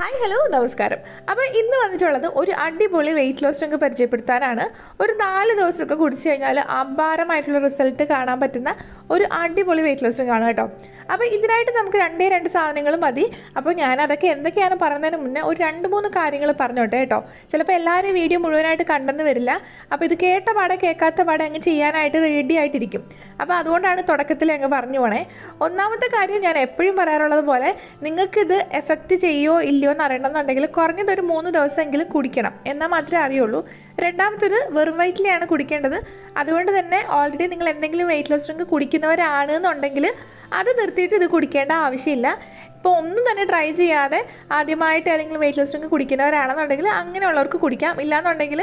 Hi hello നമസ്കാരം. അപ്പോൾ ഇന്ന് വന്നിട്ടുള്ളത് ഒരു അടിപൊളി വെയിറ്റ് ലോസ് ഡ്രിങ്ക് പരിചയപ്പെടുത്താനാണ്. ഒരു നാല് ദിവസമൊക്കെ കുടിച്ചു കഴിഞ്ഞാൽ അപാരമായിട്ടുള്ള റിസൾട്ട് കാണാൻ പറ്റുന്ന ഒരു അടിപൊളി വെയിറ്റ് ലോസ് ഡ്രിങ്ക് ആണ് കേട്ടോ. അപ്പോൾ ഇതിനായിട്ട് നമുക്ക് രണ്ടേ രണ്ട് സാധനങ്ങൾ മതി. അപ്പോൾ ഞാൻ അതൊക്കെ എന്തൊക്കെയാണ് പറയുന്നതിന് മുന്നേ ഒരു രണ്ട് മൂന്ന് കാര്യങ്ങൾ പറഞ്ഞോട്ടെ കേട്ടോ. ചിലപ്പോൾ എല്ലാവരും വീഡിയോ മുഴുവനായിട്ട് കണ്ടെന്ന് വരില്ല. അപ്പോൾ ഇത് കേട്ട പാടെ കേൾക്കാത്ത പാടെ അങ്ങ് ചെയ്യാനായിട്ട് റെഡി ആയിട്ടിരിക്കും. അപ്പോൾ അതുകൊണ്ടാണ് തുടക്കത്തിൽ അങ്ങ് പറഞ്ഞു പോണേ. ഒന്നാമത്തെ കാര്യം ഞാൻ എപ്പോഴും പറയാറുള്ളത് പോലെ നിങ്ങൾക്കിത് എഫക്റ്റ് ചെയ്യോ ഇല്ലയോ എന്ന് അറിയണമെന്നുണ്ടെങ്കിൽ കുറഞ്ഞത് ഒരു മൂന്ന് ദിവസമെങ്കിലും കുടിക്കണം. എന്നാൽ മാത്രമേ അറിയുള്ളൂ. രണ്ടാമത്തേത് വെറും വയറ്റിലെയാണ് കുടിക്കേണ്ടത്. അതുകൊണ്ട് തന്നെ ഓൾറെഡി നിങ്ങൾ എന്തെങ്കിലും വെയിറ്റ് ലോസ് ഡ്രിങ്ക് കുടിക്കുന്നവരാണ് എന്നുണ്ടെങ്കിൽ അത് നിർത്തിയിട്ട് ഇത് കുടിക്കേണ്ട ആവശ്യമില്ല. ഇപ്പോൾ ഒന്നും തന്നെ ട്രൈ ചെയ്യാതെ ആദ്യമായിട്ട് ഏതെങ്കിലും വെയിറ്റ് ലോസ് ഡ്രിങ്ക് കുടിക്കുന്നവരാണെന്നുണ്ടെങ്കിൽ അങ്ങനെയുള്ളവർക്ക് കുടിക്കാം. ഇല്ലാന്നുണ്ടെങ്കിൽ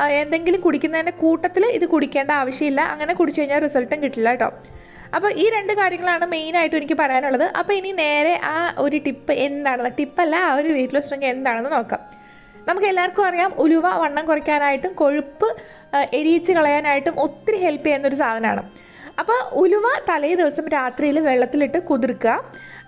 എന്തെങ്കിലും കുടിക്കുന്നതിന്റെ കൂട്ടത്തിൽ ഇത് കുടിക്കേണ്ട ആവശ്യമില്ല. അങ്ങനെ കുടിച്ചു കഴിഞ്ഞാൽ റിസൾട്ടും കിട്ടില്ല കേട്ടോ. അപ്പോൾ ഈ രണ്ട് കാര്യങ്ങളാണ് മെയിനായിട്ടും എനിക്ക് പറയാനുള്ളത്. അപ്പോൾ ഇനി നേരെ ആ ഒരു ടിപ്പ് എന്താണെന്ന് ടിപ്പല്ല ആ ഒരു വെയിറ്റ് ലോസ് ഡ്രിങ്ക് എന്താണെന്ന് നോക്കാം. നമുക്ക് എല്ലാവർക്കും അറിയാം ഉലുവ വണ്ണം കുറയ്ക്കാനായിട്ടും കൊഴുപ്പ് എരിയിച്ച് കളയാനായിട്ടും ഒത്തിരി ഹെൽപ്പ് ചെയ്യുന്ന ഒരു സാധനമാണ്. അപ്പോൾ ഉലുവ തലേ ദിവസം രാത്രിയിൽ വെള്ളത്തിലിട്ട് കുതിർക്കുക.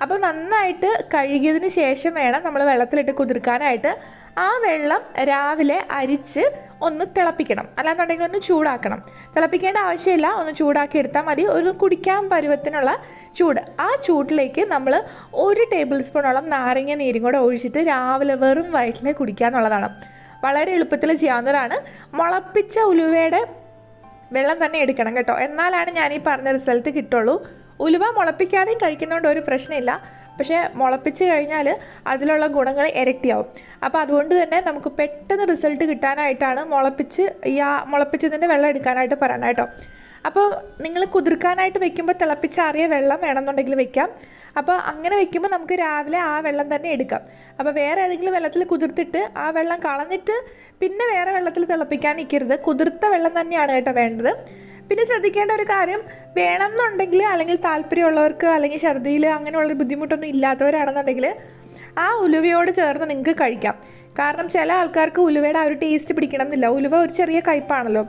അപ്പോൾ നന്നായിട്ട് കഴുകിയതിന് ശേഷം വേണം നമ്മൾ വെള്ളത്തിലിട്ട് കുതിർക്കാനായിട്ട് ആ വെള്ളം രാവിലെ അരിച്ച് ഒന്ന് തിളപ്പിക്കണം. അല്ലാന്നുണ്ടെങ്കിൽ ഒന്ന് ചൂടാക്കണം. തിളപ്പിക്കേണ്ട ആവശ്യമില്ല. ഒന്ന് ചൂടാക്കി എടുത്താൽ മതി. ഒരു കുടിക്കാൻ പരുവത്തിനുള്ള ചൂട്. ആ ചൂട്ടിലേക്ക് നമ്മൾ ഒരു ടേബിൾ സ്പൂണോളം നാരങ്ങ നീരും കൂടെ ഒഴിച്ചിട്ട് രാവിലെ വെറും വയറ്റിൽ കുടിക്കുക എന്നുള്ളതാണ്. വളരെ എളുപ്പത്തിൽ ചെയ്യാവുന്നതാണ്. മുളപ്പിച്ച ഉലുവയുടെ വെള്ളം തന്നെ എടുക്കണം കേട്ടോ. എന്നാലാണ് ഞാൻ ഈ പറഞ്ഞ റിസൾട്ട് കിട്ടുള്ളൂ. ഉലുവ മുളപ്പിക്കാതെയും കഴിക്കുന്നതുകൊണ്ട് ഒരു പ്രശ്നമില്ല. പക്ഷേ മുളപ്പിച്ച് കഴിഞ്ഞാൽ അതിലുള്ള ഗുണങ്ങൾ ഇരട്ടിയാവും. അപ്പോൾ അതുകൊണ്ട് തന്നെ നമുക്ക് പെട്ടെന്ന് റിസൾട്ട് കിട്ടാനായിട്ടാണ് മുളപ്പിച്ച് ഈ ആ മുളപ്പിച്ചതിന്റെ വെള്ളം എടുക്കാനായിട്ട് പറയണം കേട്ടോ. അപ്പോൾ നിങ്ങൾ കുതിർക്കാനായിട്ട് വെക്കുമ്പോൾ തിളപ്പിച്ചാറിയ വെള്ളം വേണമെന്നുണ്ടെങ്കിൽ വെക്കാം. അപ്പോൾ അങ്ങനെ വെക്കുമ്പോൾ നമുക്ക് രാവിലെ ആ വെള്ളം തന്നെ എടുക്കാം. അപ്പോൾ വേറെ ഏതെങ്കിലും വെള്ളത്തിൽ കുതിർത്തിട്ട് ആ വെള്ളം കളഞ്ഞിട്ട് പിന്നെ വേറെ വെള്ളത്തിൽ തിളപ്പിക്കാൻ നിൽക്കരുത്. കുതിർത്ത വെള്ളം തന്നെയാണ് കേട്ടോ വേണ്ടത്. പിന്നെ ശ്രദ്ധിക്കേണ്ട ഒരു കാര്യം വേണമെന്നുണ്ടെങ്കിൽ അല്ലെങ്കിൽ താല്പര്യമുള്ളവർക്ക് അല്ലെങ്കിൽ ഛർദിയിൽ അങ്ങനെയുള്ളൊരു ബുദ്ധിമുട്ടൊന്നും ഇല്ലാത്തവരാണെന്നുണ്ടെങ്കിൽ ആ ഉലുവയോട് ചേർന്ന് നിങ്ങൾക്ക് കഴിക്കാം. കാരണം ചില ആൾക്കാർക്ക് ഉലുവയുടെ ആ ഒരു ടേസ്റ്റ് പിടിക്കണം എന്നില്ല ഉലുവ ഒരു ചെറിയ കയ്പാണല്ലോ.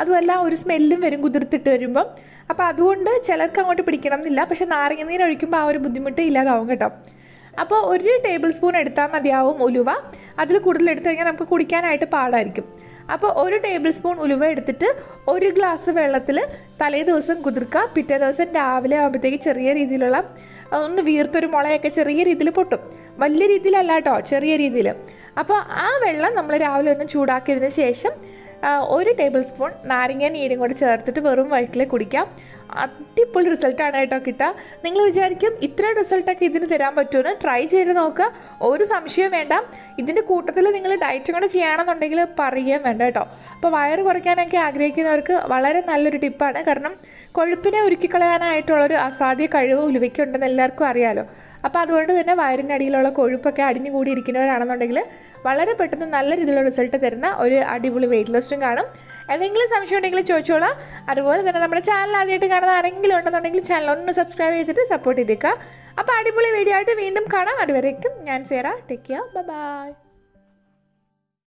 അതുമല്ല ഒരു സ്മെല്ലും വരും കുതിർത്തിട്ട് വരുമ്പം. അപ്പോൾ അതുകൊണ്ട് ചിലർക്ക് അങ്ങോട്ട് പിടിക്കണം എന്നില്ല പക്ഷെ നാരങ്ങ നീര് ഒഴിക്കുമ്പോൾ ആ ഒരു ബുദ്ധിമുട്ട് ഇല്ലാതാവും കേട്ടോ. അപ്പോൾ ഒരു ടേബിൾ സ്പൂൺ എടുത്താൽ മതിയാവും ഉലുവ. അതിൽ കൂടുതൽ എടുത്തു കഴിഞ്ഞാൽ നമുക്ക് കുടിക്കാനായിട്ട് പാടായിരിക്കും. അപ്പോൾ ഒരു ടേബിൾ സ്പൂൺ ഉലുവ എടുത്തിട്ട് ഒരു ഗ്ലാസ് വെള്ളത്തിൽ തലേ ദിവസം കുതിർക്കുക പിറ്റേ ദിവസം രാവിലെ ആകുമ്പോഴത്തേക്ക് ചെറിയ രീതിയിലുള്ള ഒന്ന് വീർത്തൊരു മുളയൊക്കെ ചെറിയ രീതിയിൽ പൊട്ടും. വലിയ രീതിയിലല്ല കേട്ടോ ചെറിയ രീതിയിൽ അപ്പോൾ ആ വെള്ളം നമ്മൾ രാവിലെ ഒന്ന് ചൂടാക്കിയതിന് ശേഷം ഒരു ടേബിൾ സ്പൂൺ നാരങ്ങ നീരും കൂടെ ചേർത്തിട്ട് വെറും വയറ്റിൽ കുടിക്കാം. അടിപൊളി റിസൾട്ടാണ് കേട്ടോ കിട്ടുക നിങ്ങൾ വിചാരിക്കും ഇത്ര റിസൾട്ടൊക്കെ ഇതിന് തരാൻ പറ്റുമെന്ന്. ട്രൈ ചെയ്ത് നോക്കുക ഒരു സംശയവും വേണ്ട. ഇതിന്റെ കൂട്ടത്തിൽ നിങ്ങൾ ഡയറ്റും കൂടെ ചെയ്യണമെന്നുണ്ടെങ്കിൽ പറയുകയും വേണ്ട കേട്ടോ. അപ്പോൾ വയറ് കുറയ്ക്കാനൊക്കെ ആഗ്രഹിക്കുന്നവർക്ക് വളരെ നല്ലൊരു ടിപ്പാണ് കാരണം കൊഴുപ്പിനെ ഉരുക്കിക്കളയാനായിട്ടുള്ളൊരു അസാധ്യ കഴിവ് ഉലുവയ്ക്കുണ്ടെന്ന് എല്ലാവർക്കും അറിയാലോ. അപ്പോൾ അതുകൊണ്ട് തന്നെ വയറിന്റെ അടിയിലുള്ള കൊഴുപ്പൊക്കെ അടിഞ്ഞു കൂടി ഇരിക്കുന്നവരാണെന്നുണ്ടെങ്കിൽ വളരെ പെട്ടെന്ന് നല്ല രീതിയിലുള്ള റിസൾട്ട് തരുന്ന ഒരു അടിപൊളി വെയിറ്റ് ലോസും കാണും. എന്തെങ്കിലും സംശയം ഉണ്ടെങ്കിൽ ചോദിച്ചോളാം. അതുപോലെ തന്നെ നമ്മുടെ ചാനൽ ആദ്യമായിട്ട് കാണുന്ന ആരെങ്കിലും ഉണ്ടെന്നുണ്ടെങ്കിൽ ചാനൽ ഒന്ന് സബ്സ്ക്രൈബ് ചെയ്തിട്ട് സപ്പോർട്ട് ചെയ്തേക്കുക. അപ്പോൾ അടിപൊളി വീഡിയോ ആയിട്ട് വീണ്ടും കാണാം. അതുവരേക്കും ഞാൻ സേറ. Take care bye